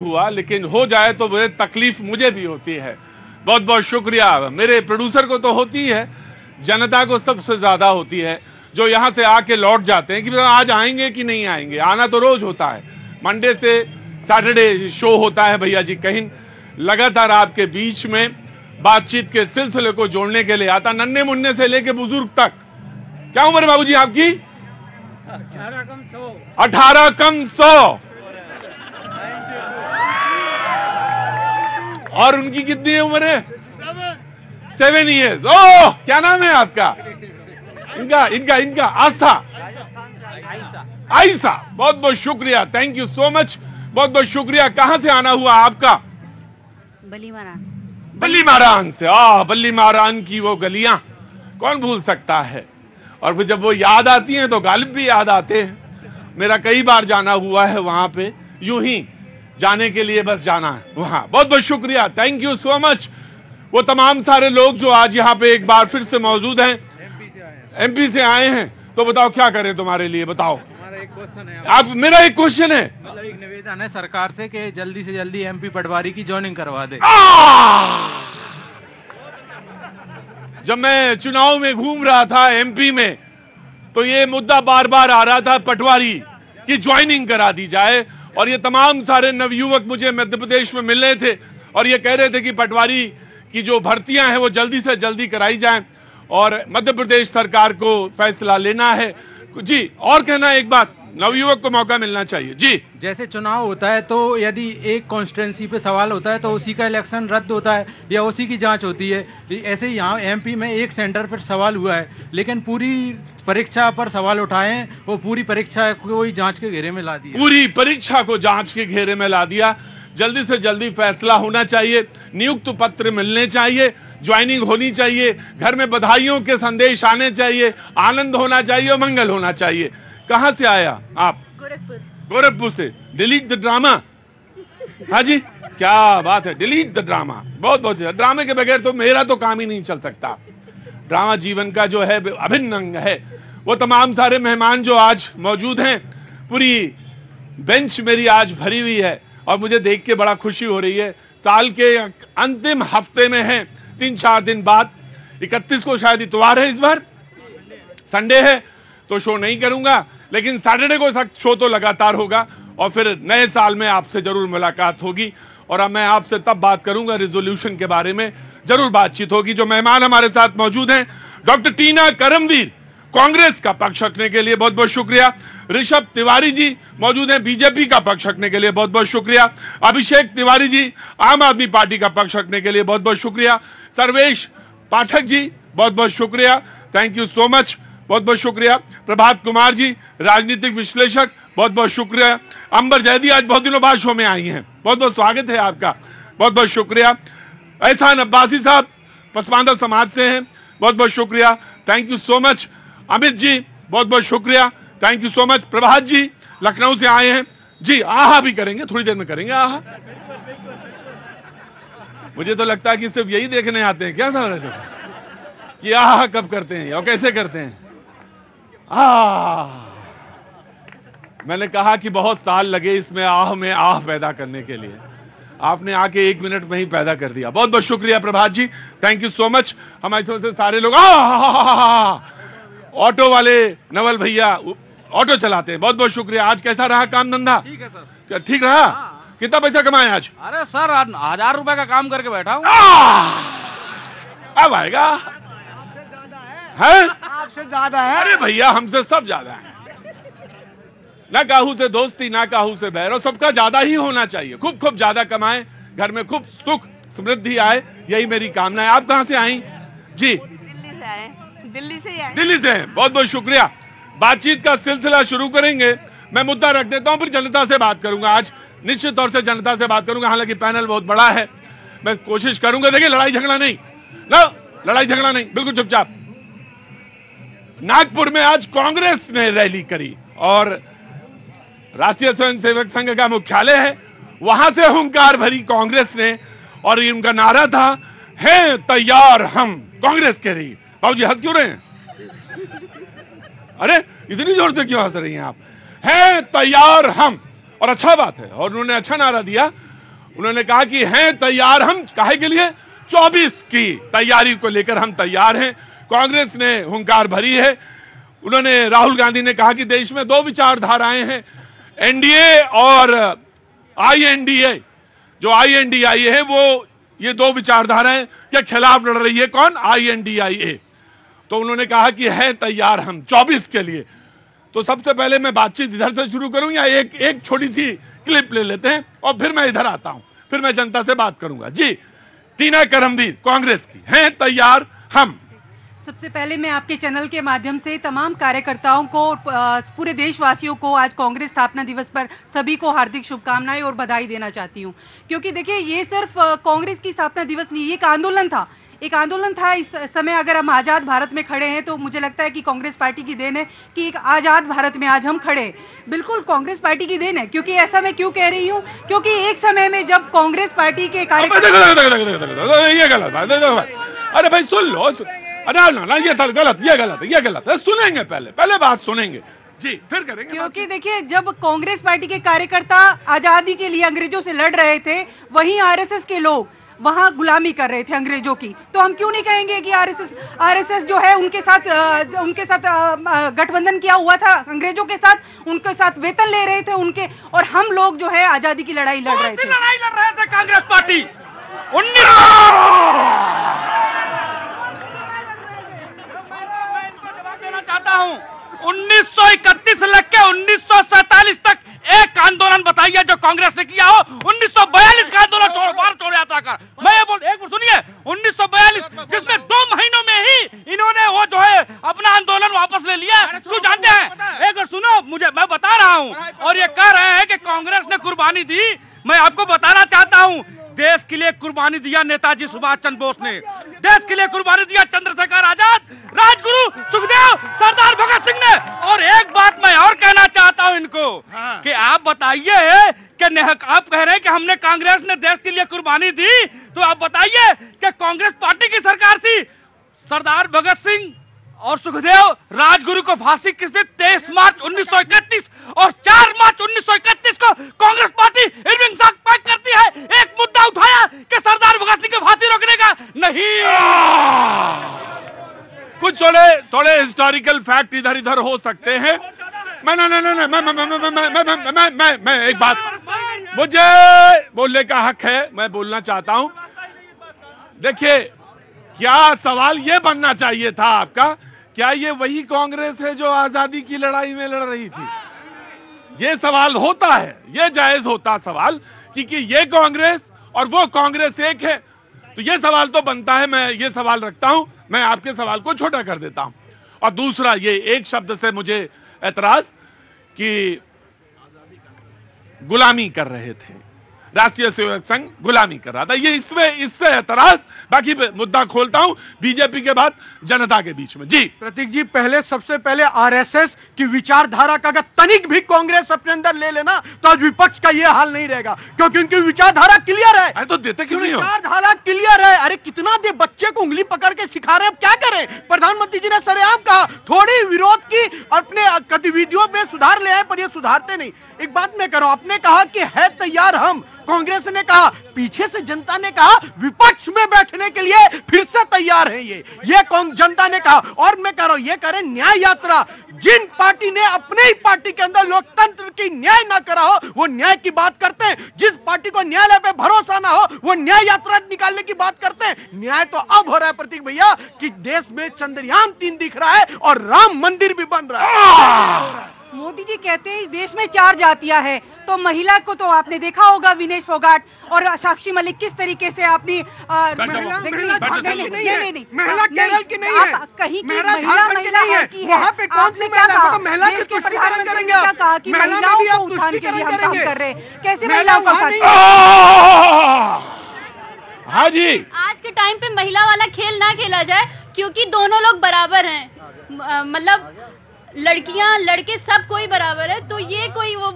हुआ लेकिन हो जाए तो मुझे तकलीफ़ मुझे भी होती है। बहुत बहुत शुक्रिया। मेरे प्रोड्यूसर को तो होती है जनता को सबसे ज़्यादा होती है जो यहाँ से आके लौट जाते हैं कि आज आएँगे कि नहीं आएँगे। आना तो रोज होता है। मंडे से सैटरडे शो होता है भैया जी कहीं। लगातार आपके बीच में बातचीत के सिलसिले को जोड़ने के लिए आता नन्हे मुन्ने से लेके बुज़ुर्ग तक। क्या उम्र बाबू बाबूजी आपकी? अठारह कम सौ। और उनकी कितनी उम्र है? सेवन ईयर्स ओह क्या नाम है आपका? इनका इनका इनका आस्था। आयसा बहुत बहुत शुक्रिया। थैंक यू सो मच बहुत बहुत शुक्रिया। कहाँ से आना हुआ आपका? बली महाराज बल्ली महारान से। आ बल्ली महारान की वो गलियाँ। कौन भूल सकता है? और फिर जब वो याद आती हैं तो गालिब भी याद आते हैं। मेरा कई बार जाना हुआ है वहाँ पे। यूँ ही जाने के लिए बस जाना है। वहाँ। बहुत बहुत शुक्रिया। थैंक यू सो मच वो तमाम सारे लोग जो आज यहाँ पे एक बार फिर से मौजूद हैं एमपी से आए हैं तो बताओ क्या करें तुम्हारे लिए? बताओ। एक क्वेश्चन है। आप मेरा एक क्वेश्चन है। मतलब एक निवेदन है सरकार से कि जल्दी से जल्दी एमपी पटवारी की ज्वाइनिंग करवा दे। जब मैं चुनाव में घूम रहा था एमपी में तो ये मुद्दा बार बार आ रहा था पटवारी की ज्वाइनिंग करा दी जाए। और ये तमाम सारे नवयुवक मुझे मध्य प्रदेश में मिल रहे थे और ये कह रहे थे कि पटवारी की जो भर्तियाँ हैं वो जल्दी से जल्दी कराई जाएँ और मध्य प्रदेश सरकार को फैसला लेना है। जी, और कहना एक बात नवयुवक को मौका मिलना चाहिए। जी। जैसे चुनाव होता है तो यदि एक कॉन्स्टिट्यूंसी पे सवाल होता है तो उसी का इलेक्शन रद्द होता है या उसी की जाँच होती है। ऐसे ही यहाँ एमपी में एक सेंटर पर सवाल हुआ है लेकिन पूरी परीक्षा पर सवाल उठाए वो पूरी परीक्षा को ही जाँच के घेरे में ला दिया। पूरी परीक्षा को जाँच के घेरे में ला दिया। जल्दी से जल्दी फैसला होना चाहिए नियुक्त पत्र मिलने चाहिए ज्वाइनिंग होनी चाहिए घर में बधाइयों के संदेश आने चाहिए आनंद होना चाहिए और मंगल होना चाहिए। कहाँ से आया आप? गोरखपुर। गोरखपुर से। डिलीट द ड्रामा हाँ जी? क्या बात है। डिलीट द ड्रामा बहुत बहुत ड्रामे के बगैर तो मेरा तो काम ही नहीं चल सकता। ड्रामा जीवन का जो है अभिन्न अंग है। वो तमाम सारे मेहमान जो आज मौजूद हैं पूरी बेंच मेरी आज भरी हुई है और मुझे देख के बड़ा खुशी हो रही है। साल के अंतिम हफ़्ते में है तीन चार दिन बाद। इकतीस को शायद इतवार है इस बार। संडे है तो शो नहीं करूँगा। लेकिन सैटरडे को शो तो लगातार होगा और फिर नए साल में आपसे ज़रूर मुलाकात होगी। और अब मैं आपसे तब बात करूँगा रिजोल्यूशन के बारे में। ज़रूर बातचीत होगी। जो मेहमान हमारे साथ मौजूद हैं डॉक्टर टीना करमवीर, कांग्रेस का पक्ष रखने के लिए बहुत बहुत शुक्रिया। ऋषभ तिवारी जी मौजूद हैं, बीजेपी का पक्ष रखने के लिए बहुत बहुत शुक्रिया। अभिषेक तिवारी जी, आम आदमी पार्टी का पक्ष रखने के लिए बहुत बहुत शुक्रिया। सर्वेश पाठक जी, बहुत बहुत शुक्रिया। थैंक यू सो मच बहुत बहुत शुक्रिया। प्रभात कुमार जी, राजनीतिक विश्लेषक, बहुत बहुत शुक्रिया। अंबर जैदी आज बहुत दिनों बाद शो में आई हैं। बहुत बहुत स्वागत है आपका। बहुत बहुत शुक्रिया। एहसान अब्बासी साहब, पसमानदा समाज से हैं। बहुत बहुत शुक्रिया। Thank you so much Amit ji, बहुत बहुत शुक्रिया। Thank you so much Prabhat ji, Lucknow से आए हैं। जी, आहा भी करेंगे, थोड़ी देर में करेंगे आहा। मुझे तो लगता है कि सिर्फ़ यही देखने आते हैं। क्या समझ रहे कि आहा कब करते हैं और कैसे करते हैं? मैंने कहा कि बहुत साल लगे इसमें आह में आह पैदा करने के लिए। आपने आके एक मिनट में ही पैदा कर दिया। बहुत बहुत शुक्रिया Prabhat ji. Thank you so much हमारे समझ से सारे लोग ऑटो वाले नवल भैया ऑटो चलाते हैं। बहुत बहुत शुक्रिया। आज कैसा रहा काम धंधा? ठीक है सर। ठीक रहा? कितना पैसा कमाए आज? अरे सर हज़ार रुपए का काम करके बैठा हूँ। अब आएगा। है? आपसे ज़्यादा है। अरे भैया हमसे सब ज़्यादा है। ना काहू से दोस्ती ना काहू से बैर और सबका ज़्यादा ही होना चाहिए। खूब खूब ज़्यादा कमाए घर में खूब सुख समृद्धि आए यही मेरी कामना है। आप कहाँ से आई? जी। दिल्ली से आए दिल्ली से ही आए दिल्ली से हैं। बहुत बहुत शुक्रिया। बातचीत का सिलसिला शुरू करेंगे। मैं मुद्दा रख देता हूँ फिर जनता से बात करूँगा आज। निश्चित तौर से जनता से बात करूँगा। हालाँकि पैनल बहुत बड़ा है। मैं कोशिश करूँगा देखिए लड़ाई झगड़ा नहीं। ना लड़ाई झगड़ा नहीं। बिल्कुल चुपचाप। नागपुर में आज कांग्रेस ने रैली करी और राष्ट्रीय स्वयंसेवक संघ का मुख्यालय है। वहाँ से हुंकार भरी कांग्रेस ने और ये उनका नारा था, है, तैयार हम। कांग्रेस कह रही बाबूजी, हंस क्यों रहे हैं? अरे, इतनी ज़ोर से क्यों हंस रही हैं आप? हैं, तैयार हम। और अच्छा बात है, और उन्होंने अच्छा नारा दिया। उन्होंने कहा कि हैं, तैयार हम काहे के लिए? 24 की तैयारी को लेकर हम तैयार हैं। कांग्रेस ने हुंकार भरी है। उन्होंने राहुल गांधी ने कहा कि देश में दो विचारधाराएँ हैं, एनडीए और आईएनडीए। जो आईएनडीआई है, वो ये दो विचारधाराएँ के खिलाफ लड़ रही है। कौन? आईएनडीआईए तो उन्होंने कहा कि है तैयार हम 24 के लिए। तो सबसे पहले मैं बातचीत इधर से शुरू करूँ या एक एक छोटी सी क्लिप ले लेते हैं और फिर मैं इधर आता हूँ। फिर मैं जनता से बात करूँगा। जी, टीना करमवीर, कांग्रेस की। हैं तैयार हम। सबसे पहले मैं आपके चैनल के माध्यम से तमाम कार्यकर्ताओं को पूरे देशवासियों को आज कांग्रेस स्थापना दिवस पर सभी को हार्दिक शुभकामनाएँ और बधाई देना चाहती हूँ क्योंकि देखिए ये सिर्फ़ कांग्रेस की स्थापना दिवस नहीं ये एक आंदोलन था एक आंदोलन था इस समय अगर हम आज़ाद भारत में खड़े हैं तो मुझे लगता है कि कांग्रेस पार्टी की देन है कि एक आज़ाद भारत में आज हम खड़े हैं बिल्कुल कांग्रेस पार्टी की देन है क्योंकि ऐसा मैं क्यों कह रही हूँ क्योंकि एक समय में जब कांग्रेस पार्टी के कार्यकर्ता अरे भाई सुन लो सुन, अरे ना ना ये था गलत ये गलत ये गलत है सुनेंगे पहले पहले बात सुनेंगे। जी फिर करेंगे क्योंकि देखिए जब कांग्रेस पार्टी के कार्यकर्ता आज़ादी के लिए अंग्रेज़ों से लड़ रहे थे वहीं आरएसएस के लोग वहाँ गुलामी कर रहे थे अंग्रेज़ों की। तो हम क्यों नहीं कहेंगे कि आरएसएस आरएसएस जो है उनके साथ उनके साथ गठबंधन किया हुआ था अंग्रेज़ों के साथ उनके साथ वेतन ले रहे थे उनके और हम लोग जो है आज़ादी की लड़ाई लड़ रहे थे। लड़ाई लड़ रहे थे कांग्रेस पार्टी? उन्नीस देना चाहता हूँ। 1931 से लेके 1947 तक एक आंदोलन बताइए जो कांग्रेस ने किया हो। 1942 का आंदोलन छोड़ो बाहर छोड़ो यात्रा कर मैं ये बोल एक बार सुनिए 1942 जिसमें दो महीनों में ही इन्होंने वो जो है अपना आंदोलन वापस ले लिया। क्यों जानते हैं। एक बार सुनो मुझे मैं बता रहा हूँ और ये कह रहे हैं कि कांग्रेस ने कुर्बानी दी। मैं आपको बताना चाहता हूँ देश के लिए कुर्बानी दिया नेताजी सुभाष चंद्र बोस ने। देश के लिए कुर्बानी दिया चंद्रशेखर आज़ाद। राजगुरु सुखदेव सरदार भगत सिंह ने। और एक बात मैं और कहना चाहता हूँ इनको कि आप बताइए कि आप कह रहे हैं कि हमने कांग्रेस ने देश के लिए कुर्बानी दी तो आप बताइए कि कांग्रेस पार्टी की सरकार थी। सरदार भगत सिंह और सुखदेव राजगुरु को फांसी किसने तेईस मार्च 1931 और 4 मार्च 1931 को कांग्रेस पार्टी इरविंग पैक करती है एक मुद्दा उठाया कि सरदार भगत सिंह की फांसी रोकने का नहीं कुछ थोड़े थोड़े हिस्टोरिकल फैक्ट इधर इधर हो सकते हैं मैं ना ना मैं मैं मैं मैं मैं मैं मैं मैं मैं एक बात मुझे बोलने का हक है मैं बोलना चाहता हूँ देखिए क्या सवाल ये बनना चाहिए था आपका क्या ये वही कांग्रेस है जो आज़ादी की लड़ाई में लड़ रही थी? ये सवाल होता है ये जायज़ होता सवाल कि, कि ये कांग्रेस और वो कांग्रेस एक है। तो ये सवाल तो बनता है मैं ये सवाल रखता हूँ मैं आपके सवाल को छोटा कर देता हूँ। और दूसरा ये एक शब्द से मुझे एतराज़ कि गुलामी कर रहे थे। राष्ट्रीय सेवक संघ गुलामी कर रहा था। ये इसमें इससे एतराज़ बाकी मुद्दा खोलता हूँ बीजेपी के बाद जनता के बीच में। जी। प्रतीक जी पहले सबसे पहले आरएसएस की विचारधारा का अगर तनिक भी कांग्रेस अपने अंदर ले लेना तो आज विपक्ष का ये हाल नहीं रहेगा क्योंकि उनकी विचारधारा क्लियर है। अरे तो देते क्यों नहीं विचारधारा क्लियर है। अरे कितना दे बच्चे को उंगली पकड़ के सिखा रहे क्या करें? प्रधानमंत्री जी ने सरेआम कहा थोड़ी विरोध की अपने गतिविधियों में सुधार ले आए पर ये सुधारते नहीं। एक बात मैं हूँ आपने कहा कि है तैयार हम कांग्रेस ने कहा, पीछे से जनता ने कहा, विपक्ष में बैठने के लिए फिर से तैयार है ये। ये जनता ने कहा। और मैं कह रहा हूँ, ये करें न्याय यात्रा। जिन पार्टी ने अपने ही पार्टी के अंदर लोकतंत्र की न्याय ना करा हो, वो न्याय की बात करते हैं। जिस पार्टी को न्यायालय पे भरोसा ना हो, वो न्याय यात्रा निकालने की बात करते हैं। न्याय तो अब हो रहा है, प्रतीक भैया, कि देश में चंद्रयान तीन दिख रहा है और राम मंदिर भी बन रहा है। मोदी जी कहते हैं देश में चार जातियाँ हैं। तो महिला को तो आपने देखा होगा विनेश फोगाट और साक्षी मलिक किस तरीके से आपने कहा उत्थान के लिए कर रहे हैं। कैसे महिलाओं का हाँ। जी। आज के टाइम पे महिला वाला खेल ना खेला जाए क्योंकि दोनों लोग बराबर हैं। मतलब लड़कियाँ लड़के सब कोई बराबर है तो ये कोई वो